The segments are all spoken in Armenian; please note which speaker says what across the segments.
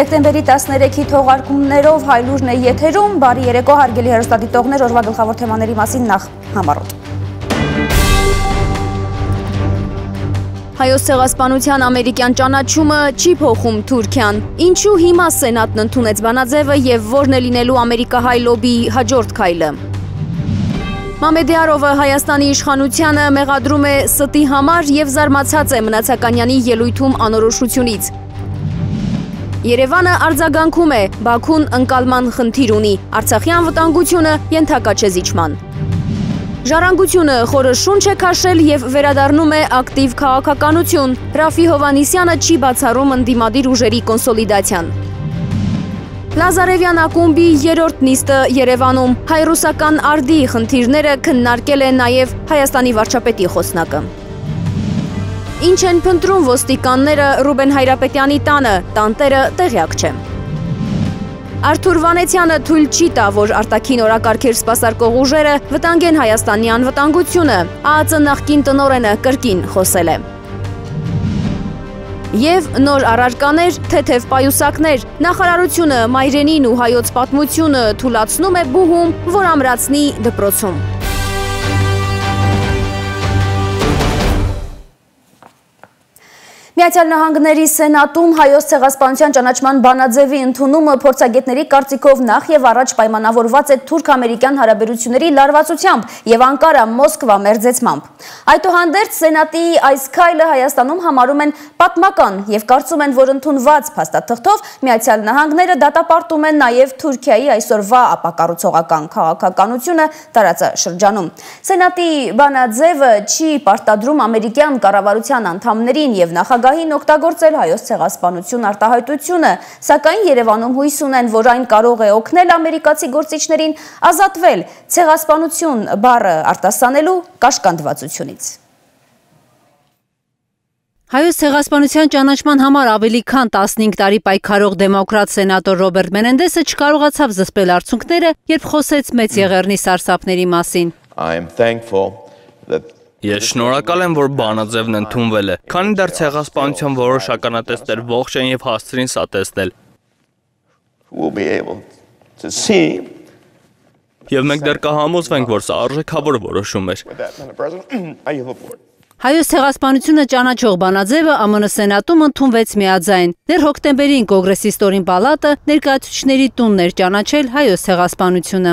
Speaker 1: Դեկտեմբերի 13-ի թողարկումներով հայլուրն է եթերում, բարի երեկո հարգելի հերոստատիտողներ, օրվա գլխավոր թեմաների մասին նախ համարոտ։ Հայոց ցեղասպանության ամերիկյան ճանաչումը չի փոխում Թուրքիան։ Ինչու հիմա Սենատն ընդունեց բանաձևը եւ որն է լինելու ամերիկահայ լոբիի հաջորդ քայլը։ Մամեդիարովը Հայաստանի իշխանությանը մեղադրում է ստի համար եւ զարմացած է Մնացականյանի ելույթում անորոշությունից։ Երևանը արձագանքում է, Բաքուն ընկալման խնդիր ունի, Արցախյան վտանգությունը ենթակա չէ զիջման։ Ժառանգությունը խորը շունչ է քաշել եւ վերադառնում է ակտիվ քաղաքականություն։ Ռաֆի Հովանիսյանը չի բացառում ընդդիմադիր ուժերի կոնսոլիդացիան։ Լազարևյան ակումբի երորդ նիստը Երևանում հայրուսական արդի խնդիրները քննարկել է նաև Հայաստանի վարչապետի խոսնակը։ Ինչ են փնտրում ոստիկանները Ռուբեն Հայրապետյանի տանը, տանտերը տեղյակ չէ։ Արթուր Վանեցյանը թույլ չի տա, որ արտաքին օրակարգեր սպասարկող ուժերը վտանգեն Հայաստանի անվտանգությունը։ ԱԱԾ նախկին տնորենը կրկին խոսել է եւ նոր առարկաներ, թեթև պայուսակներ։ Նախարարությունը մայրենին ու հայոց պատմությունը թույլաtsնում է բուհում, որ ամրացնի դպրոցում։ Միացյալ Նահանգների Սենատում հայոց ցեղասպանության ճանաչման բանաձևի ընդունումը փորձագետների կարծիքով նախ եւ առաջ պայմանավորված է թուրք-ամերիկյան հարաբերությունների լարվածությամբ եւ Անկարա Մոսկվա մերձեցմամբ։ Այդուհանդերձ Սենատի այս քայլը Հայաստանում համարում են պատմական եւ կարծում են, որ ընդունված փաստաթղթով Միացյալ Նահանգները դատապարտում են նաեւ Թուրքիայի այսօրվա ապակառուցողական քաղաքականությունը տարածաշրջանում։ Սենատի բանաձևը չի պարտադրում ամերիկյան կառավարության անդամներին եւ նախագահ նախագահին օգտագործել հայոց ցեղասպանություն արտահայտությունը, սակայն Երևանում հույս ունեն, որ այն կարող է օգնել ամերիկացի գործիչներին ազատվել ցեղասպանություն բառը արտասանելու կաշկանդվածությունից։
Speaker 2: Հայոց ցեղասպանության ճանաչման համար ավելի քան 15 տարի պայքարող դեմոկրատ սենատոր Ռոբերտ Մենենդեսը չկարողացավ զսպել արդյունքները, երբ խոսեց մեծ եղեռնի սարսափների մասին։
Speaker 3: I am thankful that
Speaker 4: Ես շնորհակալ եմ, որ բանաձևն ընդունվել է, քանի դեռ ցեղասպանության որոշ ականատեսներ ողջ են եւ հասցրին սա տեսնել։
Speaker 3: we'll be able to see
Speaker 4: Եվ մենք դեռ կհամոզվենք, որ սա արժեքավոր որոշում էր։.
Speaker 2: Հայոց ցեղասպանությունը ճանաչող բանաձևը ԱՄՆ սենատում ընդունվեց միաձայն։ Դեռ հոկտեմբերին կոնգրեսի ստորին պալատը ներկայացուցիչների տունն էր ճանաչել հայոց ցեղասպանությունը։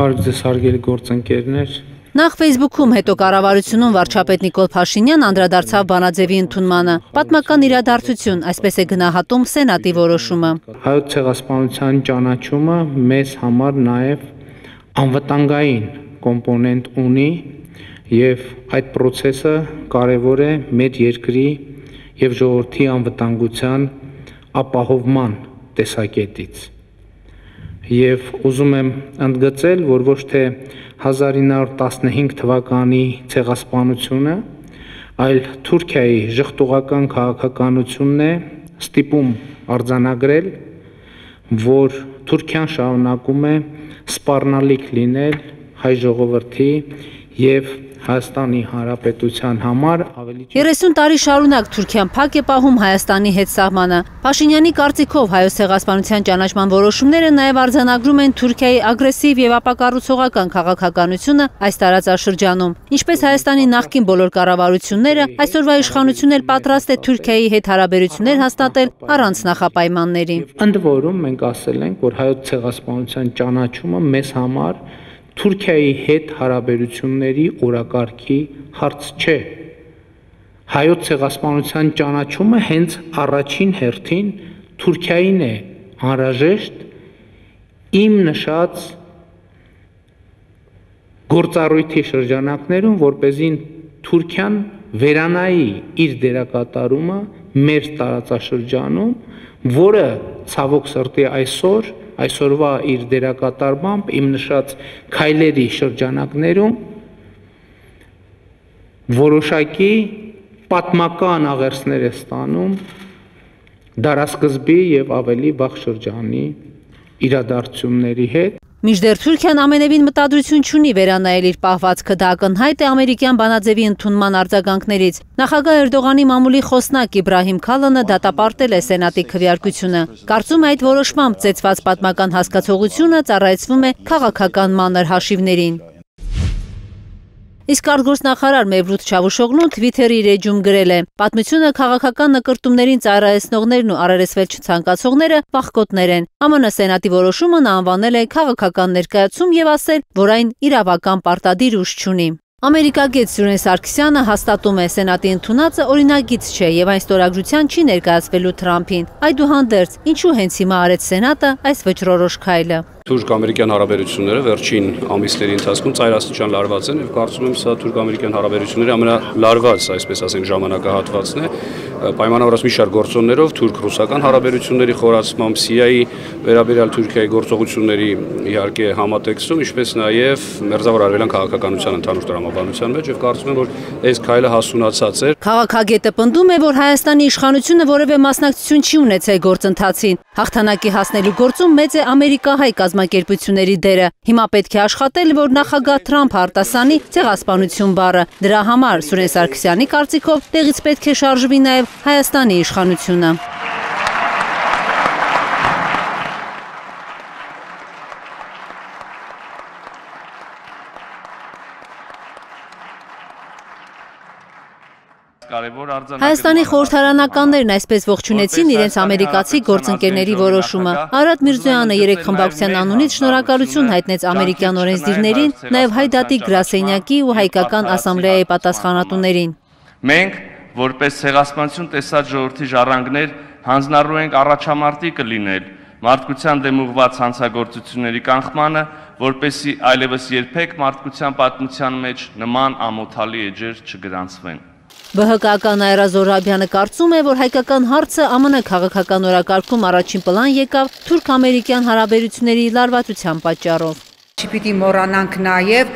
Speaker 5: Բարև ձեզ հարգելի գործընկերներ,
Speaker 2: Նախ Facebook-ում, հետո կառավարությունում վարչապետ Նիկոլ Փաշինյան անդրադարձավ բանաձևի ընդունմանը։ Պատմական իրադարձություն, այսպես է գնահատում Սենատի որոշումը։
Speaker 5: հայոց ցեղասպանության ճանաչումը մեզ համար նաև անվտանգային կոմպոնենտ ունի եւ այդ process-ը կարեւոր է մեր երկրի եւ ժողովրդի անվտանգության ապահովման տեսակետից։ Եվ ուզում եմ ընդգծել, որ ոչ թե 1915 թվականի ցեղասպանությունը, այլ Թուրքիայի ժխտողական քաղաքականությունն է ստիպում արձանագրել, որ Թուրքիան շարունակում է սպառնալիք լինել հայ ժողովրդի եւ Հայաստանի Հանրապետության համար ավելի
Speaker 2: 30 տարի շարունակ Թուրքիան փակ է պահում Հայաստանի հետ սահմանը։ Փաշինյանի կարծիքով հայոց ցեղասպանության ճանաչման որոշումները նաև արձանագրում են Թուրքիայի ագրեսիվ եւ ապակառուցողական քաղաքականությունը այս տարածաշրջանում։ Ինչպես Հայաստանի նախկին բոլոր կառավարությունները, այսօրվա իշխանությունն էլ պատրաստ է Թուրքիայի հետ հարաբերություններ հաստատել առանց նախապայմանների։
Speaker 5: Ընդ որում մենք ասել ենք, որ հայոց ցեղասպանության ճանաչումը մեզ համար Թուրքիայի հետ հարաբերությունների օրակարգի հարց չէ։ Հայոց ցեղասպանության ճանաչումը հենց առաջին հերթին Թուրքիային է անհրաժեշտ իմ նշած գործառույթի շրջանակներում, որ เป զին Թուրքիան վերանայի իր դերակատարումը մեր տարածաշրջանում, որը ցավոք սրտի այսօր այսօրվա իր դերակատարմամբ իմ նշած քայլերի շրջանակներում որոշակի պատմական աղերսներ է ստանում դարասկզբի եւ ավելի վաղ շրջանի իրադարձությունների հետ
Speaker 2: Մինչդեռ Թուրքիան ամենևին մտադրություն չունի վերանայել իր պահվածքը, դա ակնհայտ է ամերիկյան բանաձևի ընդունման արձագանքներից։ Նախագահ Էրդողանի մամուլի խոսնակ Իբրահիմ Քալանը դատապարտել է Սենատի քվեարկությունը։ Կարծում է այդ որոշմամբ ծեծված պատմական հասկացողությունը ծառայեցվում է քաղաքական մանր հաշիվներին։ Իսկ արտգործնախարար Մևլութ Չավուշօղլուն Twitter-ի իր էջում գրել է. «Պատմությունը քաղաքական նկրտումներին ծայրահեսնողներն ու առերեսվել չցանկացողները պախկոտներ են»։ ԱՄՆ սենատի որոշումը նա անվանել է քաղաքական ներկայացում եւ ասել, որ այն իրավական պարտադիր ուժ չունի։ Ամերիկագետ Սյուրեն Սարգսյանը հաստատում է Սենատի ընդունածը օրինագիծ չէ եւ այն ստորագրության չի ներկայացվելու Թրամփին։ Այդուհանդերձ, ինչու հենց հիմա արեց Սենատը այս վճռորոշ քայլը։
Speaker 6: Թուրք-ամերիկյան հարաբերությունները վերջին ամիսների ընթացքում ծայրաստիճան լարված են եւ կարծում եմ սա թուրք-ամերիկյան հարաբերությունների ամենալարված, այսպես ասենք, ժամանակահատվածն է պայմանավորված մի շարք գործոններով թուրք-ռուսական հարաբերությունների խորացմամբ, CIA վերաբերյալ Թուրքիայի գործողությունների իհարկե համատեքստում, ինչպես նաև մերձավոր արևելյան քաղաքականության ընդհանուր տրամաբանության մեջ եւ կարծում եմ, որ այս քայլը հասունացած է։
Speaker 2: Քաղաքագետը պնդում է, որ Հայաստանի իշխանությունը որևէ մասնակցություն չի ունեցել գործընթացին։ Հաղթանակի հասնելու գործում մեծ է ամերիկահայ կազմակերպությունների դերը։ Հիմա պետք է աշխատել, որ նախագահ Թրամփ արտասանի ցեղասպանություն բառը։ Դրա համար Սուրեն Սարգսյանի կարծիքով տեղից պետք է շարժվի նաև Հայաստանի իշխանությունը։
Speaker 7: կարևոր արձանագրում։
Speaker 2: Հայաստանի խորհրդարանականներն այսպես ողջունեցին իրենց ամերիկացի գործընկերների որոշումը։ Արադ Միրզոյանը երեք խմբակցության անունից շնորհակալություն հայտնեց ամերիկյան օրենսդիրներին, նաև Հայդատի գրասենյակի ու հայկական ասամբլեայի պատասխանատուներին։
Speaker 7: Մենք, որպես ցեղասպանություն տեսած ժողովրդի ժառանգներ, հանձնառու ենք առաջամարտի կլինել մարդկության դեմ ուղված հանցագործությունների կանխմանը, որպեսի այլևս երբեք մարդկության պատմության մեջ նման ամոթալի էջեր չգրանցվեն։
Speaker 2: ԲՀԿ-ական Այրա Զոհրաբյանը կարծում է, որ հայկական հարցը ԱՄՆ քաղաքական օրակարգում առաջին պլան եկավ թուրք-ամերիկյան հարաբերությունների լարվածության պատճառով։
Speaker 8: Չպիտի մոռանանք նաև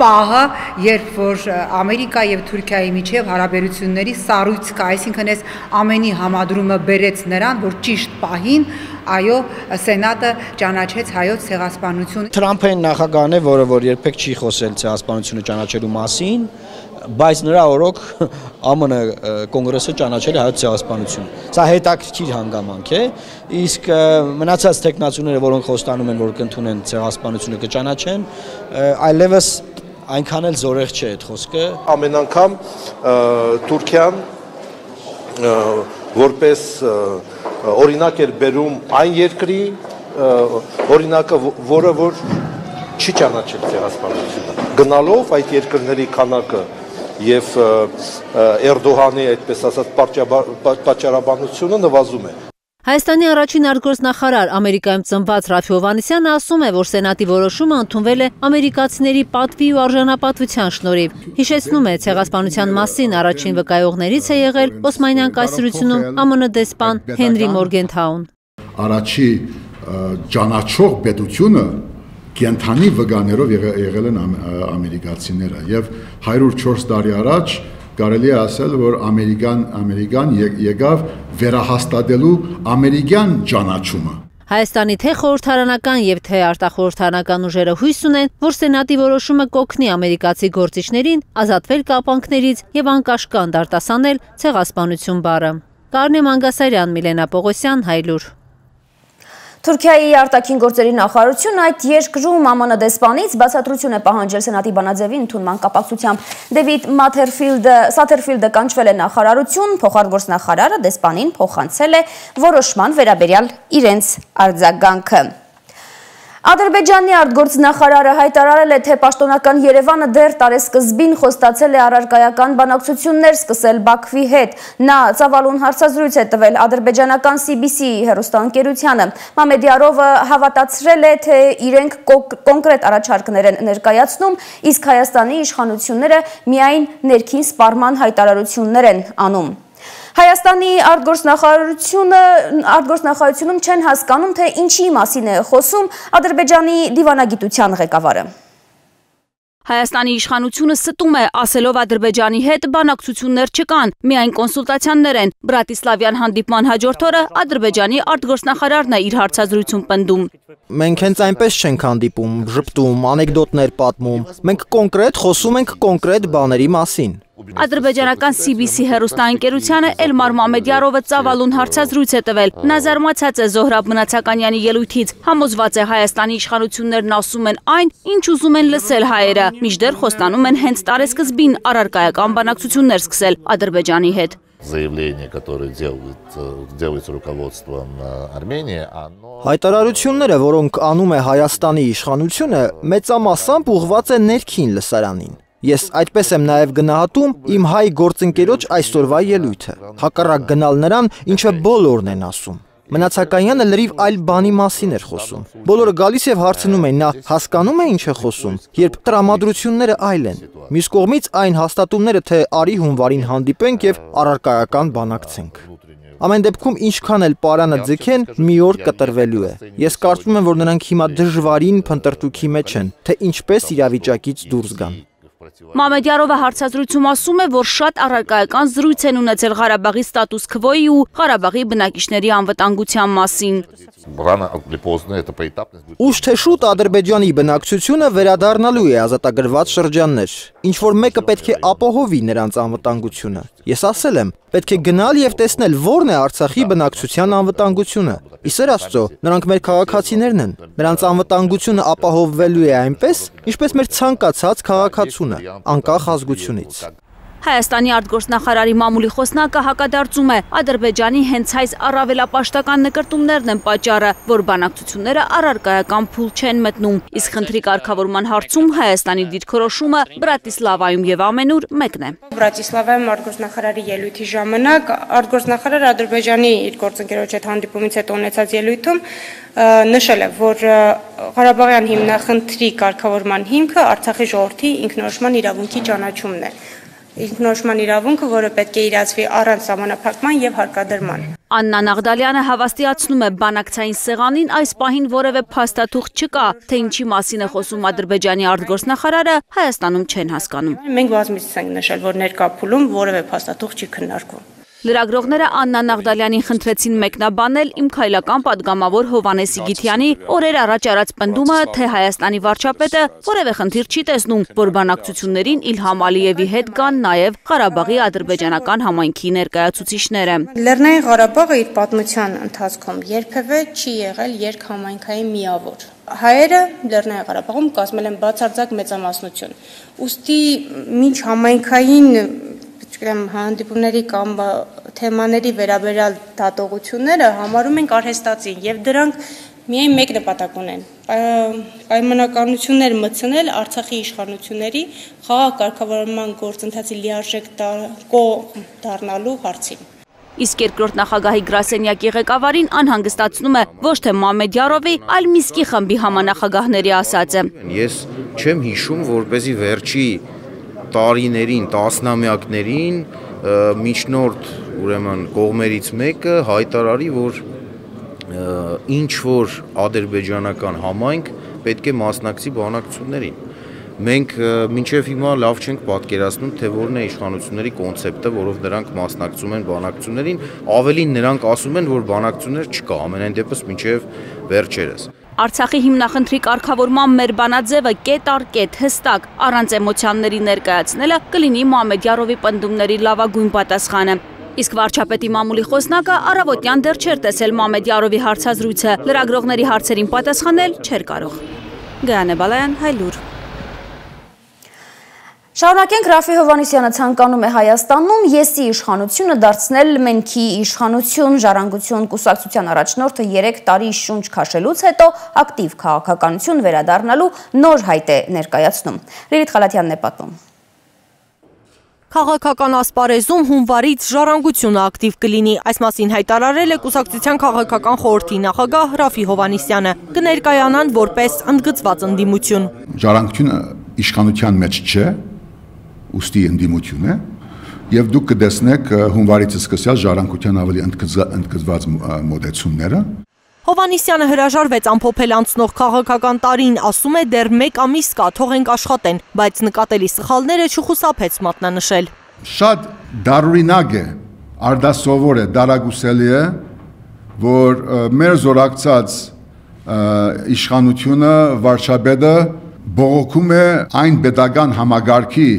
Speaker 8: պահը, երբ որ Ամերիկա եւ Թուրքիայի միջև հարաբերությունների սառույց կա, այսինքն այս ամենի համադրումը բերեց նրան, որ ճիշտ պահին այո սենատը ճանաչեց հայոց ցեղասպանությունը։
Speaker 9: Թրամփն նախագահն է, որը որ երբեք չի խոսել ցեղասպանությունը ճանաչելու մասին, բայց նրա օրոք ԱՄՆ կոնգրեսը ճանաչել է հայոց ցեղասպանությունը։ Սա հետաքրքիր հանգամանք է, իսկ մնացած տեխնացուները, որոնք խոստանում են, որ կընդունեն ցեղասպանությունը կճանաչեն, այլևս այնքան էլ զորեղ չէ այդ խոսքը։
Speaker 10: Ամեն անգամ Թուրքիան որպես օրինակ էր բերում այն երկրի օրինակը, որը որ չի ճանաչել ցեղասպանությունը։ Գնալով այդ երկրների քանակը եւ Էրդողանի այդպես ասած պատճառաբանությունը նվազում է։
Speaker 2: Հայաստանի առաջին արտգործնախարար Ամերիկայում ծնված Ռաֆի Հովանեսյանը ասում է, որ Սենատի որոշումը ընդունվել է ամերիկացիների պատվի ու արժանապատվության շնորհիվ։ Հիշեցնում է, ցեղասպանության մասին առաջին վկայողներից է եղել Օսմանյան կայսրությունում ԱՄՆ դեսպան Հենրի Մորգենթաուն։
Speaker 11: Առաջի ճանաչող պետությունը կենթանի վգաներով եղել են ամերիկացիները եւ 104 տարի առաջ կարելի է ասել, որ ամերիկան ամերիկան եկավ վերահաստատելու ամերիկյան ճանաչումը։
Speaker 2: Հայաստանի թե խորհրդարանական եւ թե արտախորհրդարանական ուժերը հույս ունեն, որ Սենատի որոշումը կօգնի ամերիկացի գործիչներին ազատվել կապանքներից եւ անկաշկան արտասանել ցեղասպանություն բառը։ Կարնե Մանգասարյան, Միլենա Պողոսյան, Հայլուր։
Speaker 1: Թուրքիայի արտաքին գործերի նախարարությունը այդ երկրում ԱՄՆ դեսպանից բացատրություն է պահանջել Սենատի բանաձևի ընդունման կապակցությամբ։ Դեվիդ Մաթերֆիլդը, Սաթերֆիլդը կանչվել է նախարարություն, փոխարգործնախարարը դեսպանին փոխանցել է որոշման վերաբերյալ իրենց արձագանքը։ Ադրբեջանի արտգործնախարարը հայտարարել է, թե պաշտոնական Երևանը դեռ տարեսկզբին խոստացել է առարկայական բանակցություններ սկսել Բաքվի հետ։ Նա ծավալուն հարցազրույց է տվել ադրբեջանական CBC հերոստանգերությանը։ Մամեդիարովը հավատացրել է, թե իրենք կոնկրետ առաջարկներ են ներկայացնում, իսկ Հայաստանի իշխանությունները միայն ներքին սպարման հայտարարություններ են անում։ Հայաստանի արտգործնախարարությունը արտգործնախարարությունում չեն հասկանում, թե ինչի մասին է խոսում Ադրբեջանի դիվանագիտության ղեկավարը։
Speaker 12: Հայաստանի իշխանությունը ստում է, ասելով Ադրբեջանի հետ բանակցություններ չկան, միայն կոնսուլտացիաներ են։ Բրատիսլավյան հանդիպման հաջորդ օրը Ադրբեջանի արտգործնախարարն է իր հարցազրույցում պնդում։
Speaker 13: Մենք հենց այնպես չենք հանդիպում, ժպտում, անեկդոտներ պատմում։ Մենք կոնկրետ խոսում ենք կոնկրետ բաների մասին։
Speaker 12: Ադրբեջանական CBC հերոստաընկերությանը Էլմար Մամեդյարովը ծավալուն հարցազրույց է տվել։ Նա զարմացած է Զոհրաբ Մնացականյանի ելույթից։ Համոզված է Հայաստանի իշխանություններն ասում են այն, ինչ ուզում են լսել հայերը։ Միջդեռ խոստանում են հենց տարեսկզբին առարկայական բանակցություններ սկսել Ադրբեջանի հետ
Speaker 14: заявление, которое делает, делается руководством э, Армении, оно...
Speaker 13: Հայտարարությունները, որոնք անում է Հայաստանի իշխանությունը, մեծամասամբ ուղված է ներքին լսարանին։ Ես այդպես եմ նաև գնահատում իմ հայ գործընկերոջ այսօրվա ելույթը։ Հակառակ գնալ նրան, ինչը բոլորն են ասում։ Մնացականյանը լրիվ այլ բանի մասին էր խոսում։ Բոլորը գալիս եւ հարցնում են, նա հասկանում է ինչ է խոսում, երբ տրամադրությունները այլ են։ Մյուս կողմից այն հաստատումները, թե արի հունվարին հանդիպենք եւ առարկայական բանակցենք։ Ամեն դեպքում ինչքան էլ պարանը ձգեն, մի օր կտրվելու է։ Ես կարծում եմ, որ նրանք հիմա դժվարին փնտրտուքի մեջ են, թե ինչպես իրավիճակից դուրս գան։
Speaker 12: Մամեդյարովը հարցազրույցում ասում է, որ շատ առարկայական զրույց են ունեցել Ղարաբաղի ստատուս քվոյի ու Ղարաբաղի բնակիչների անվտանգության մասին։
Speaker 13: Ուշ թե շուտ Ադրբեջանի բնակչությունը վերադառնալու է ազատագրված շրջաններ, ինչ որ մեկը պետք է ապահովի նրանց անվտանգությունը։ Ես ասել եմ, պետք է գնալ եւ տեսնել ո՞րն է Արցախի բնակչության անվտանգությունը։ Իսեր Աստծո, նրանք մեր քաղաքացիներն են։ Նրանց անվտանգությունը ապահովվելու է այնպես, ինչպես մեր ցանկացած քաղաքացունը, անկախ ազգությունից։
Speaker 12: Հայաստանի արտգործնախարարի մամուլի խոսնակը հակադարձում է. Ադրբեջանի հենց այս առավելապաշտական նկրտումներն են պատճառը, որ բանակցությունները առարկայական փուլ չեն մտնում։ Իսկ խնդրի կարգավորման հարցում Հայաստանի դիրքորոշումը Բրատիսլավայում եւ ամենուր մեկն է։
Speaker 15: Բրատիսլավայում արտգործնախարարի ելույթի ժամանակ արտգործնախարարը Ադրբեջանի իր գործընկերոջ հետ հանդիպումից հետո ունեցած ելույթում նշել է, որ Ղարաբաղյան հիմնախնդրի կարգավորման հիմքը Արցախի ժողովրդի ինքնորոշման իրավունքի ճանաչումն է ինքնորոշման իրավունքը, որը պետք է իրացվի առանց սահմանափակման եւ հարկադրման։
Speaker 12: Աննա Նաղդալյանը հավաստիացնում է բանակցային սեղանին այս պահին որևէ փաստաթուղթ չկա, թե ինչի մասին է խոսում Ադրբեջանի արտգործնախարարը Հայաստանում չեն հասկանում։
Speaker 15: Մենք բազմիցս ենք նշել, որ ներկա փուլում որևէ փաստաթուղթ չի քննարկվում։
Speaker 12: Լրագրողները Աննա Նաղդալյանին խնդրեցին մեկնաբանել իմ քայլական падգամավոր Հովանես Իգիթյանի օրեր առաջ արած պնդումը, թե Հայաստանի վարչապետը որևէ խնդիր չի տեսնում, որ բանակցություններին Իլհամ Ալիևի հետ կան նաև Ղարաբաղի ադրբեջանական համայնքի ներկայացուցիչները։
Speaker 15: Լեռնային Ղարաբաղը իր պատմության ընթացքում երբևէ չի եղել երկհամայնքային միավոր հայերը Լեռնային Ղարաբաղում կազմել են բացարձակ մեծամասնություն։ Ոստի ոչ համայնքային չգիտեմ, հանդիպումների կամ թեմաների վերաբերյալ դատողությունները համարում ենք արհեստացի եւ դրանք միայն մեկ նպատակ ունեն՝ պայմանականություններ մտցնել Արցախի իշխանությունների խաղաղ կարգավորման գործընթացի լիարժեք կողմ դառնալու հարցին։
Speaker 12: Իսկ երկրորդ նախագահի գրասենյակի ղեկավարին անհանգստացնում է ոչ թե Մամեդյարովի, այլ Միսկի խմբի համանախագահների ասածը։
Speaker 16: Ես չեմ հիշում, որպեսի վերջի տարիներին, տասնամյակներին միջնորդ ուրեմն կողմերից մեկը հայտարարի, որ ինչ որ ադրբեջանական համայնք պետք է մասնակցի բանակցություններին։ Մենք մինչև հիմա լավ չենք պատկերացնում, թե որն է իշխանությունների կոնցեպտը, որով նրանք մասնակցում են բանակցություններին, ավելին նրանք ասում են, որ բանակցություններ չկա, ամենայն դեպս մինչև վերջերս։
Speaker 12: Արցախի հիմնախնդրի կարգավորման մեր բանաձևը կետ առ կետ հստակ առանց էմոցիաների ներկայացնելը կլինի Մամեդյարովի պնդումների լավագույն պատասխանը։ Իսկ վարչապետի մամուլի խոսնակը առավոտյան դեռ չէր տեսել Մամեդյարովի հարցազրույցը, լրագրողների հարցերին պատասխանել չէր կարող։ Գայանե Բալայան, Հայլուր։
Speaker 1: Շարունակենք Ռաֆի Հովանիսյանը ցանկանում է Հայաստանում. Եսի իշխանությունը դարձնել մենքի իշխանություն, ժառանգություն կուսակցության առաջնորդը 3 տարի շունչ քաշելուց հետո ակտիվ քաղաքականություն վերադառնալու նոր հայտ է ներկայացնում։ Լիլիթ Խալաթյանն է պատմում։
Speaker 17: Քաղաքական ասպարեզում հունվարից ժառանգությունը ակտիվ կլինի։ Այս մասին հայտարարել է կուսակցության քաղաքական խորհրդի նախագահ Ռաֆի Հովանիսյանը։ Կներկայանան որպես ընդգծված ընդդիմություն։
Speaker 11: Ժառանգությունը իշխանության մեջ չէ, ուստի ընդդիմություն է եւ դուք կտեսնեք հունվարից սկսյալ ժառանգության ավելի ընդգծված մոդեցումները
Speaker 17: Հովանիսյանը հրաժարվեց ամփոփել անցնող քաղաքական տարին, ասում է դեռ 1 ամիս կա, թողենք աշխատեն, բայց նկատելի սխալները չխուսափեց մատնանշել։
Speaker 11: Շատ դարուրինակ է, արդասովոր է, դարագուսելի է, որ մեր զորակցած իշխանությունը վարչապետը բողոքում է այն pedagogan համագարքի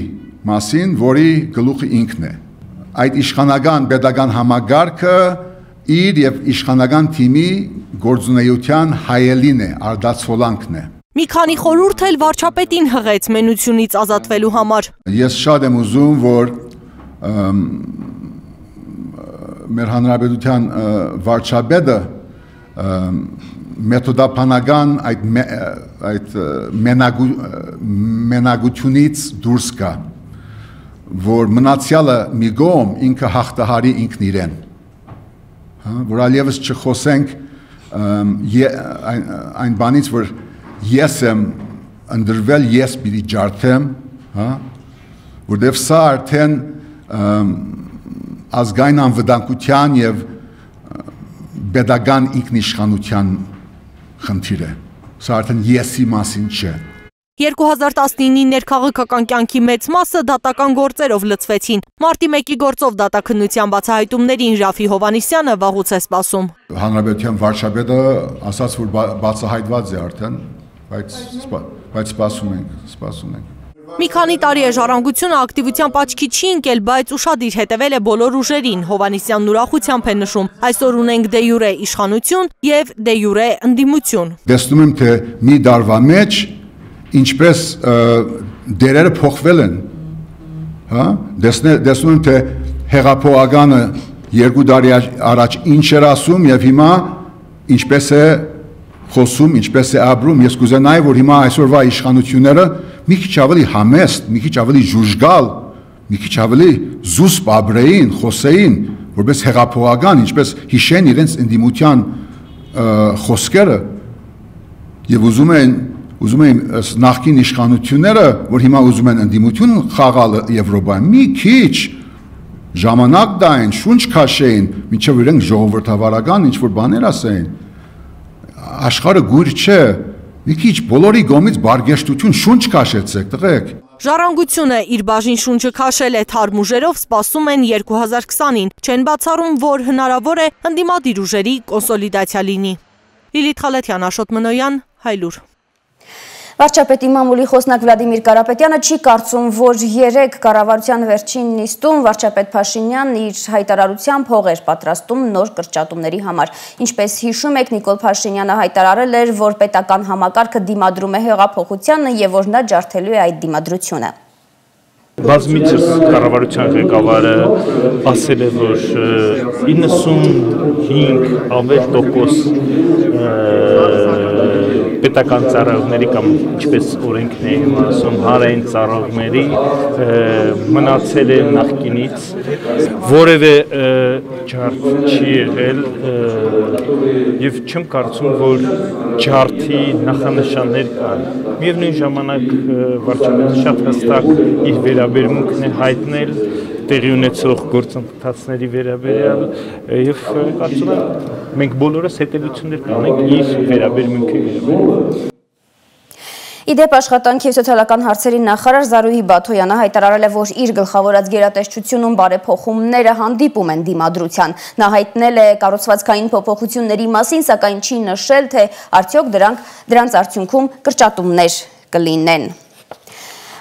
Speaker 11: մասին, որի գլուխը ինքն է։ Այդ իշխանական pedagogan համագարքը իր եւ իշխանական թիմի գործունեության հայելին է, արդացոլանքն է։
Speaker 17: Մի քանի խորհուրդ էլ վարչապետին հղեց մենությունից ազատվելու համար։
Speaker 11: Ես շատ եմ ուզում, որ մեր հանրապետության վարչապետը մեթոդապանական այդ այդ մենագու մենագությունից դուրս գա որ մնացյալը մի գոմ ինքը հաղթահարի ինքն իրեն հա որ ալիևս չխոսենք այն, այն բանից որ ես եմ ընդրվել, ես պիտի ջարդեմ, հա, որտեվ սա արդեն ազգային անվտանգության եւ pedagogan ինքնիշխանության խնդիր է։ Սա արդեն եսի մասին չէ։
Speaker 17: 2019-ի ներքաղաքական կյանքի մեծ մասը դատական գործերով լծվեցին։ Մարտի 1-ի գործով դատաքննության բացահայտումներին Ռաֆի Հովանիսյանը վաղուց է սպասում։
Speaker 11: Հանրապետության վարչապետը ասաց, որ բացահայտված է արդեն բայց բայց սպասում ենք, սպասում ենք։
Speaker 17: Մի քանի տարի է ժառանգությունը ակտիվության աչքի չի ընկել, բայց ուշադիր հետևել է բոլոր ուժերին, Հովանիսյանն ուրախությամբ է նշում։ Այսօր ունենք դե յուրե իշխանություն եւ դե յուրե ընդդիմություն։
Speaker 11: Տեսնում եմ, թե մի դարվա մեջ ինչպես դերերը փոխվել են։ Հա? Տեսնում թե հեղափոխականը երկու տարի առաջ ինչ էր ասում եւ հիմա ինչպես է խոսում, ինչպես է ապրում, ես կուզենայի, որ հիմա այսօրվա իշխանությունները մի քիչ ավելի համեստ, մի քիչ ավելի ժուժգալ, մի քիչ ավելի զուսպ ապրեին, խոսեին, որպես հեղափոխական, ինչպես հիշեն իրենց ընդդիմության խոսքերը եւ ուզում են ուզում են նախկին իշխանությունները, որ հիմա ուզում են ընդդիմություն խաղալ Եվրոպայում, մի քիչ ժամանակ դային, շունչ քաշեին, միջև իրենք ժողովրդավարական ինչ որ բաներ ասեին. Աշխարհը գույր չէ։ Մի քիչ բոլորի գոմից բարգեշտություն շունչ քաշեցեք, տղեկ։
Speaker 17: Ժառանգությունը իր բաժին շունչը քաշել է թարմուժերով սպասում են 2020-ին։ Չեն բացառում, որ հնարավոր է ընդդիմադիր ուժերի կոնսոլիդացիա լինի։ Լիլիթ Խալաթյան, Աշոտ Մնոյան, Հայլուր։
Speaker 1: Վարչապետի մամուլի խոսնակ Վլադիմիր Կարապետյանը չի կարծում, որ երեք կառավարության վերջին նիստում վարչապետ Փաշինյանն իր հայտարարությամբ հող էր պատրաստում նոր կրճատումների համար։ Ինչպես հիշում եք, Նիկոլ Փաշինյանը հայտարարել էր, որ պետական համակարգը դիմադրում է հեղափոխությանը եւ որ նա ջարդելու է այդ դիմադրությունը։
Speaker 18: Բազմիցս կառավարության ղեկավարը ասել է, որ 95 ավել տոկոս պետական ծառայողների կամ ինչպես օրենքն է հիմա ասում հանրային ծառայողների մնացել է նախկինից որևէ ջարդ չի եղել եւ չեմ կարծում որ ջարդի նախանշաններ կան միևնույն ժամանակ վարչապետը շատ հստակ իր վերաբերմունքն է հայտնել տեղի ունեցող գործընթացների վերաբերյալ եւ կարծում եմ մենք բոլորս հետևություններ կանենք իր վերաբերմունքի վերաբերյալ
Speaker 1: Իդեպ աշխատանքի և սոցիալական հարցերի նախարար Զարուհի Բաթոյանը հայտարարել է, որ իր գլխավորած գերատեսչությունում բարեփոխումները հանդիպում են դիմադրության։ Նա հայտնել է կառուցվածքային փոփոխությունների մասին, սակայն չի նշել, թե արդյոք դրանք դրանց արդյունքում կրճատումներ կլինեն։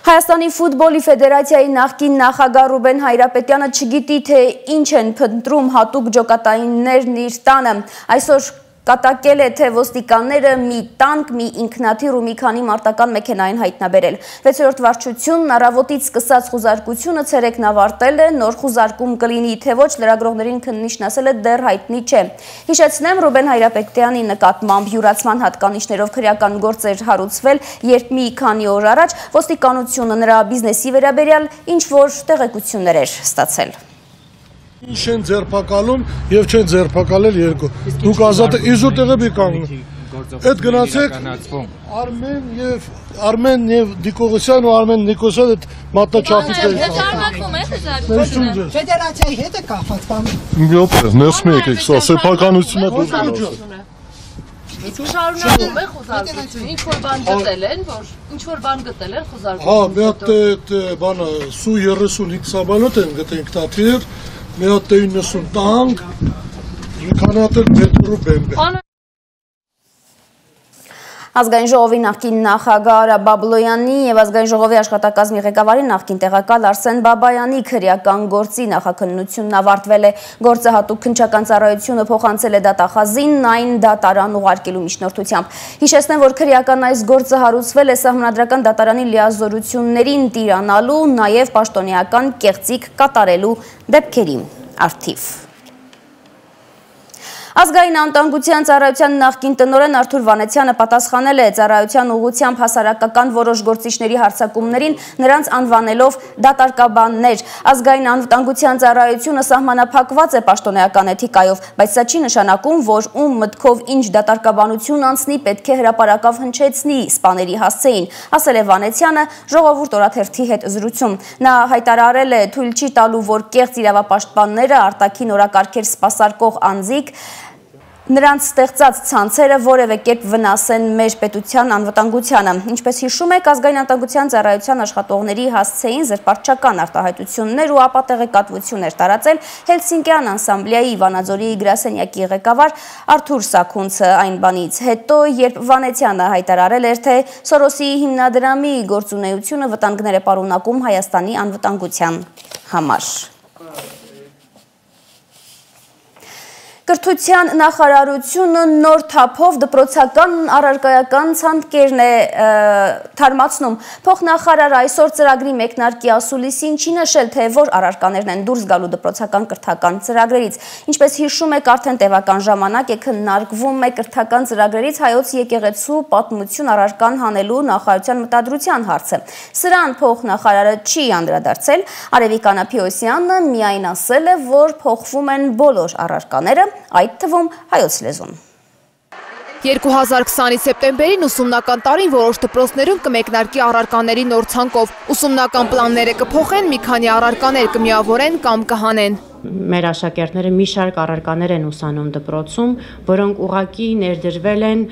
Speaker 1: Հայաստանի ֆուտբոլի ֆեդերացիայի նախկին նախագահ Ռուբեն Հայրապետյանը չգիտի, թե ինչ են փնտրում հատուկ ջոկատայիններն իր տանը։ Այսօր Կատակել է, թե ոստիկանները մի տանկ, մի ինքնաթիր ու մի քանի մարտական մեքենային հայտնաբերել։ Վեցորդ վարչությունն առավոտից սկսած խուզարկությունը ցերեկն ավարտել է, նոր խուզարկում կլինի, թե ոչ լրագրողներին քննիչն ասել է դեռ հայտնի չէ։ Հիշեցնեմ Ռուբեն Հայրապետյանի նկատմամբ յուրացման հատկանիշներով քրեական գործեր հարուցվել, երբ մի քանի օր առաջ ոստիկանությունը նրա բիզնեսի վերաբերյալ ինչ որ տեղեկություններ էր ստացել։
Speaker 19: Ինչ են ձերբակալում եւ չեն ձերբակալել երկու։ Դուք ազատ իզուր տեղը մի կանգնեք։ Այդ գնացեք Արմեն եւ Արմեն եւ Դիկողոսյան ու Արմեն Նիկոսյան այդ մատնաչափից
Speaker 20: է։ Շարունակվում է խզարկությունը։ Ֆեդերացիայի հետ է կապված բան։
Speaker 19: Միոպ, ներս մի եկեք, սա սեփականությունը դուք
Speaker 20: Շարունակում է խոզարկությունը։ Ինչ որ բան գտել են, որ ինչ որ բան գտել են խոզարկությունը։
Speaker 19: Հա, մի հատ այդ բանը Սու 35 սաբանոտ են գտենք տաթիր մի հատ 90 տանկ, էլ մետրո բեմբե։
Speaker 1: Ազգային ժողովի նախկին նախագահ Արա Բաբլոյանի եւ ազգային ժողովի աշխատակազմի ղեկավարի նախկին տեղակալ Արսեն Բաբայանի քրեական գործի նախաքննությունն ավարտվել է։ Գործը հատուկ քնչական ծառայությունը փոխանցել է դատախազին այն դատարան ուղարկելու միջնորդությամբ։ Հիշեցնեմ, որ քրեական այս գործը հարուցվել է սահմանադրական դատարանի լիազորություններին տիրանալու, նաեւ պաշտոնեական կեղծիք կատարելու դեպքերի արդիվ։ Ազգային անտանգության ծառայության նախկին տնորեն Արթուր Վանեցյանը պատասխանել է ծառայության ուղությամբ հասարակական որոշ գործիչների հարցակումներին նրանց անվանելով դատարկաբաններ։ Ազգային անվտանգության ծառայությունը սահմանափակված է պաշտոնեական էթիկայով, բայց սա չի նշանակում, որ ում մտքով ինչ դատարկաբանություն անցնի, պետք է հրապարակավ հնչեցնի սպաների հասցեին, ասել է Վանեցյանը ժողովուրդ օրաթերթի հետ զրույցում։ Նա հայտարարել է թույլ չի տալու, որ կեղծ իրավապաշտպանները արտաքին օրակարգեր սպասարկող անձիկ նրանց ստեղծած ցանցերը որևէ կերպ վնասեն մեր պետության անվտանգությանը։ Ինչպես հիշում եք, ազգային անվտանգության ծառայության աշխատողների հասցեին զրպարտչական արտահայտություններ ու ապատեղեկատվություններ տարածել Հելսինկյան անսամբլեայի Վանաձորի գրասենյակի ղեկավար Արթուր Սաքունցը այն բանից հետո, երբ Վանեցյանը հայտարարել էր, թե Սորոսի հիմնադրամի գործունեությունը վտանգներ է պարունակում Հայաստանի անվտանգության համար։ Կրթության նախարարությունը նոր թափով դպրոցական առարկայական ցանկերն է թարմացնում։ Փոխնախարար այսօր ծրագրի մեկնարկի ասուլիսին չի նշել, թե որ առարկաներն են դուրս գալու դպրոցական կրթական ծրագրերից։ Ինչպես հիշում եք, արդեն տևական ժամանակ է քննարկվում է կրթական ծրագրերից հայոց եկեղեցու պատմություն առարկան հանելու նախարարության մտադրության հարցը։ Սրան փոխնախարարը չի անդրադարձել։ Արևիկ Անապիոսյանը միայն ասել է, որ փոխվում են բոլոր առարկաները, այդ թվում հայոց լեզուն։
Speaker 21: 2020-ի սեպտեմբերին ուսումնական տարին որոշ դպրոցներում կմեկնարկի առարկաների նոր ցանկով։ Ուսումնական պլանները կփոխեն, մի քանի առարկաներ կմիավորեն կամ կհանեն
Speaker 22: մեր աշակերտները մի շարք առարկաներ են ուսանում դպրոցում, որոնք ուղակի ներդրվել են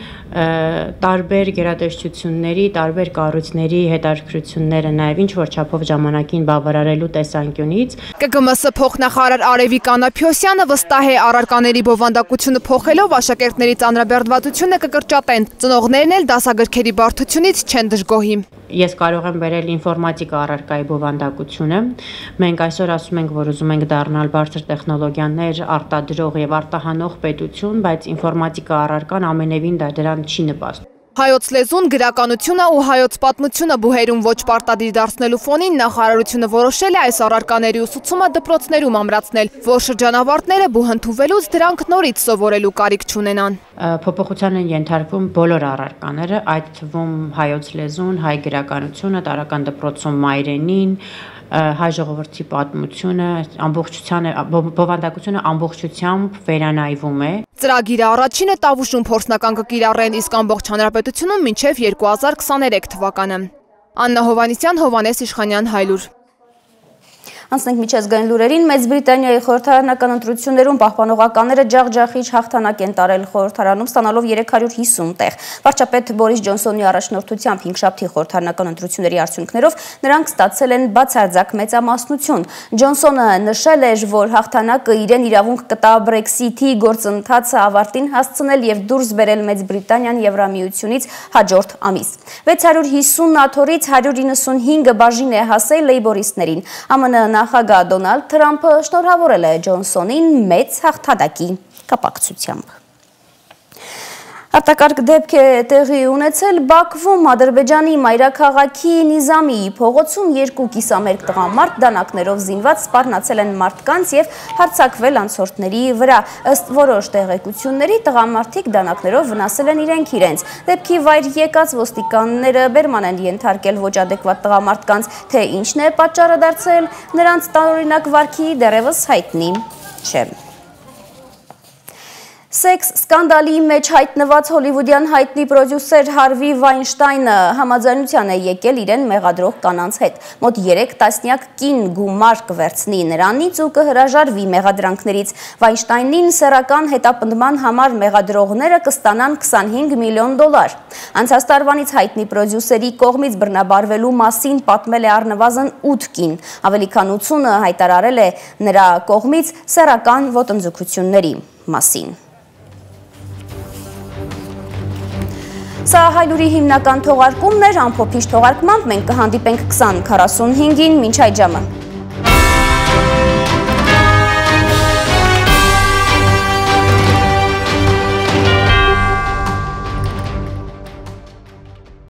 Speaker 22: տարբեր գերատեսչությունների, տարբեր կառույցների հետաքրքրությունները նաև ինչ որ չափով ժամանակին բավարարելու տեսանկյունից։
Speaker 21: ԿԳՄՍ փոխնախարար Արևիկ Անապյոսյանը վստահ է առարկաների բովանդակությունը փոխելով աշակերտների ծանրաբեռնվածությունը կկրճատեն։ Ծնողներն էլ դասագրքերի բարդությունից չեն դժգոհի
Speaker 22: ես կարող եմ վերել ինֆորմատիկա առարկայի բովանդակությունը։ Մենք այսօր ասում ենք, որ ուզում ենք դառնալ բարձր տեխնոլոգիաներ արտադրող եւ արտահանող պետություն, բայց ինֆորմատիկա առարկան ամենևին դա դրան չի նպաստում։
Speaker 21: Հայոց լեզուն, գրականությունը ու հայոց պատմությունը բուհերում ոչ պարտադիր դարձնելու ֆոնին նախարարությունը որոշել է այս առարկաների ուսուցումը դպրոցներում ամրացնել, որ շրջանավարտները բուհընդունվելուց դրանք նորից սովորելու կարիք չունենան։
Speaker 22: Փոփոխության են ենթարկվում բոլոր առարկաները, այդ թվում հայոց լեզուն, հայ գրականությունը, տարական դպրոցում մայրենին, հայ ժողովրդի պատմությունը, ամբողջությանը բովանդակությունը ամբողջությամբ վերանայվում է։
Speaker 21: Ծրագիրը առաջինը Տավուշում փորձնական կկիրառեն, իսկ ամբողջ հանրապետությունում մինչև 2023 թվականը։ Աննա Հովանիսյան, Հովանես Իշխանյան, Հայլուր։
Speaker 1: Անցնենք միջազգային լուրերին, Մեծ Բրիտանիայի խորհրդարանական ընտրություններում պահպանողականները ջախջախիչ հաղթանակ են տարել խորհրդարանում, ստանալով 350 տեղ։ Վարչապետ Բորիս Ջոնսոնի առաջնորդությամբ 5 շաբթի խորհրդարանական ընտրությունների արդյունքներով նրանք ստացել են բացարձակ մեծամասնություն։ Ջոնսոնը նշել էր, որ հաղթանակը իրեն իրավունք կտա Brexit-ի գործընթացը ավարտին հասցնել եւ դուրս բերել Մեծ Բրիտանիան Եվրամիությունից հաջորդ ամիս։ 650 աթորից 195 բաժին է հասել լեյբորիստներին։ ԱՄՆ նախագահ Դոնալդ Թրամփը շնորհավորել է Ջոնսոնին մեծ հաղթանակի կապակցությամբ։ Արտակարգ դեպք է տեղի ունեցել Բաքվում Ադրբեջանի մայրաքաղաքի Նիզամիի փողոցում երկու կիսամերկ տղամարդ դանակներով զինված սպառնացել են մարդկանց եւ հարձակվել անցորդների վրա։ Ըստ որոշ տեղեկությունների տղամարդիկ դանակներով վնասել են իրենք իրենց։ Դեպքի վայր եկած ոստիկանները բերման են ենթարկել ոչ ադեկվատ տղամարդկանց, թե ինչն է պատճառը դարձել նրանց տարօրինակ վարքի դեռևս հայտնի չէ։ Սեքս սկանդալի մեջ հայտնված հոլիվուդյան հայտնի պրոդյուսեր Հարվի Վայնշտայնը համաձայնության է եկել իրեն մեղադրող կանանց հետ։ Մոտ 3 տասնյակ կին գումար կվերցնի նրանից ու կհրաժարվի մեղադրանքներից։ Վայնշտայնին սեռական հետապնդման համար մեղադրողները կստանան 25 միլիոն դոլար։ Անցած տարվանից հայտնի պրոդյուսերի կողմից բռնաբարվելու մասին պատմել է առնվազն 8 կին։ Ավելի քան 80-ը հայտարարել է նրա կողմից սեռական ոտնձգությունների մասին։ Սա հայլուրի հիմնական թողարկումն էր, ամփոփիչ թողարկմամբ մենք կհանդիպենք 20:45-ին, մինչ այդ ժամը։